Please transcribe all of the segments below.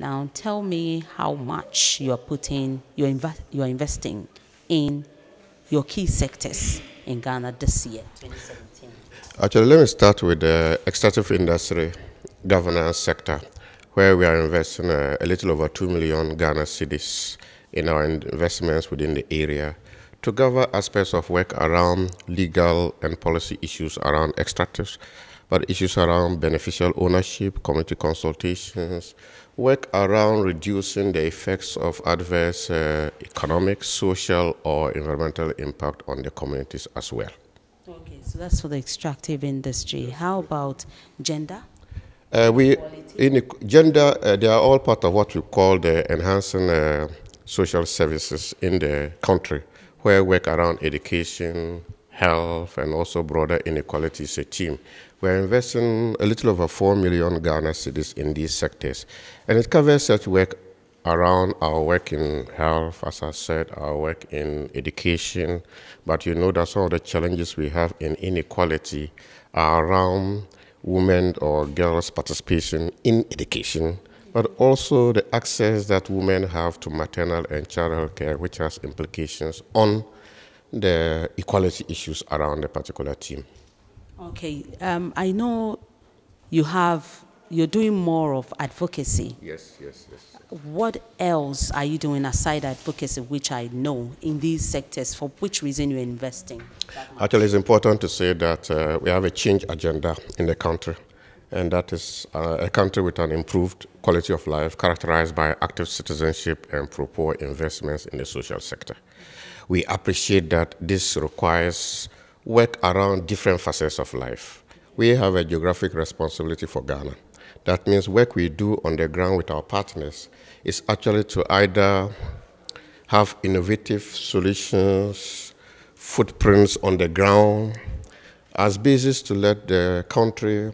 Now, tell me how much you are putting, you're, inv- you're investing in your key sectors in Ghana this year, 2017. Actually, let me start with the extractive industry governance sector, where we are investing uh, a little over 2 million Ghana cedis in our investments within the area to cover aspects of work around legal and policy issues around extractives, but issues around beneficial ownership, community consultations, work around reducing the effects of adverse uh, economic, social, or environmental impact on the communities as well. Okay, so that's for the extractive industry. How about gender? Uh, we in gender, uh, they are all part of what we call the enhancing uh, social services in the country, where work around education, health, and also broader inequality is a team. We're investing a little over 4 million Ghana cedis in these sectors. And it covers such work around our work in health, as I said, our work in education. But you know that some of the challenges we have in inequality are around women or girls' participation in education, but also the access that women have to maternal and child care, which has implications on the equality issues around a particular team. Okay, um, I know you have you're doing more of advocacy. Yes, yes, yes. What else are you doing aside advocacy, which I know in these sectors? For which reason you're investing? Actually, it's important to say that uh, we have a change agenda in the country, and that is uh, a country with an improved quality of life, characterized by active citizenship and proper investments in the social sector. We appreciate that this requires work around different facets of life. We have a geographic responsibility for Ghana. That means work we do on the ground with our partners is actually to either have innovative solutions, footprints on the ground, as basis to let the country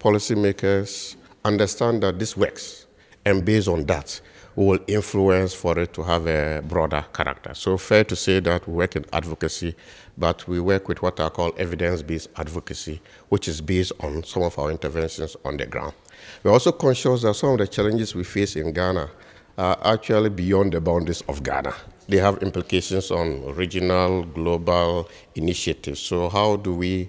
policymakers understand that this works. And based on that, will influence for it to have a broader character. So fair to say that we work in advocacy, but we work with what I call evidence-based advocacy, which is based on some of our interventions on the ground. We're also conscious that some of the challenges we face in Ghana are actually beyond the boundaries of Ghana. They have implications on regional, global initiatives. So how do we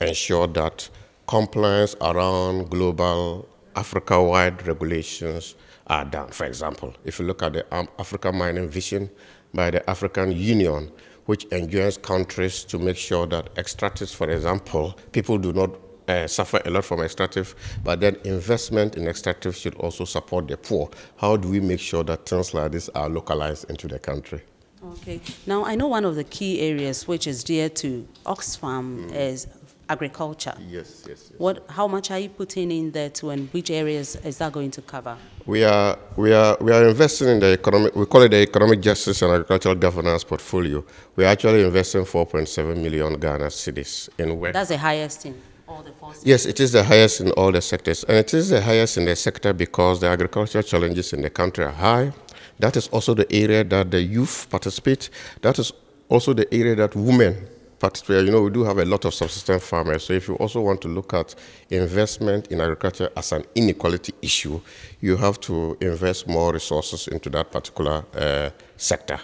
ensure that compliance around global Africa-wide regulations are done. For example, if you look at the um, Africa Mining Vision by the African Union, which enjoins countries to make sure that extractives, for example, people do not uh, suffer a lot from extractive, but then investment in extractive should also support the poor. How do we make sure that things like this are localized into the country? Okay. Now, I know one of the key areas which is dear to Oxfam mm. is agriculture. Yes, yes, yes. What, how much are you putting in there to, and which areas is that going to cover? We are, we are, we are investing in the economic, we call it the economic justice and agricultural governance portfolio. We are actually investing 4.7 million Ghana cedis in work. That's the highest in all the four Yes, it is the highest in all the sectors. And it is the highest in the sector because the agricultural challenges in the country are high. That is also the area that the youth participate. That is also the area that women particularly, you know, we do have a lot of subsistence farmers. So if you also want to look at investment in agriculture as an inequality issue, you have to invest more resources into that particular uh, sector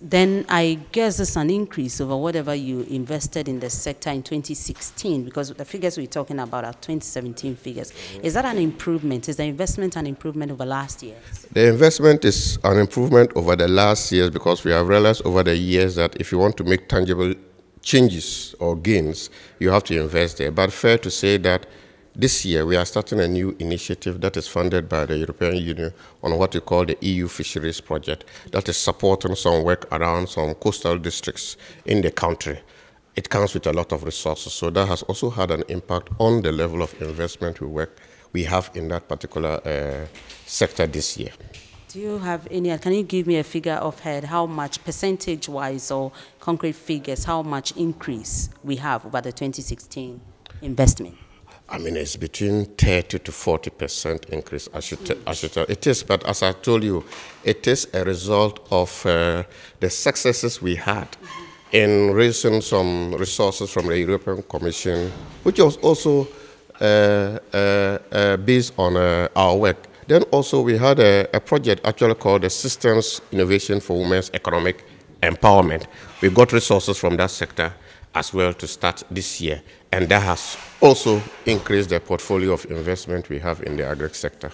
then I guess it's an increase over whatever you invested in the sector in 2016 because the figures we're talking about are 2017 figures. Is that an improvement? Is the investment an improvement over last year? The investment is an improvement over the last years because we have realized over the years that if you want to make tangible changes or gains, you have to invest there. But fair to say that this year, we are starting a new initiative that is funded by the European Union on what we call the EU Fisheries Project, that is supporting some work around some coastal districts in the country. It comes with a lot of resources, so that has also had an impact on the level of investment we work we have in that particular uh, sector this year. Do you have any? Can you give me a figure of head how much percentage-wise or concrete figures, how much increase we have over the 2016 investment? I mean, it's between 30 to 40 percent increase. I should, I should tell. It is, but as I told you, it is a result of uh, the successes we had in raising some resources from the European Commission, which was also uh, uh, uh based on uh, our work. Then also we had a, a project actually called the Systems Innovation for Women's Economic Empowerment. We got resources from that sector as well to start this year, and that has also increased the portfolio of investment we have in the agri sector.